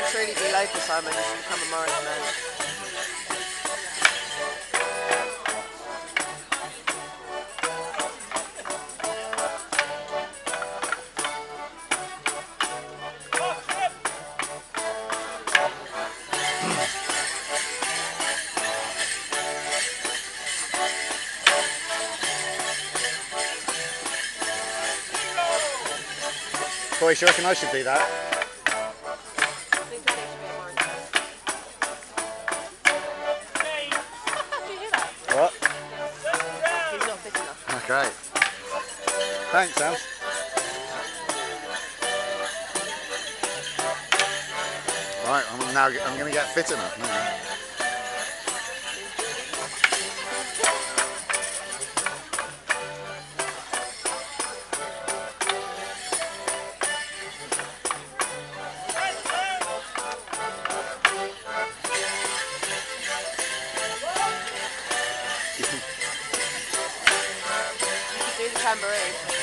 to truly be local, Simon, you should become a Morris man. Boys, you reckon I should do that? Okay. Thanks, Sam. Right, I'm now I'm going to get fit enough now. Tambourine.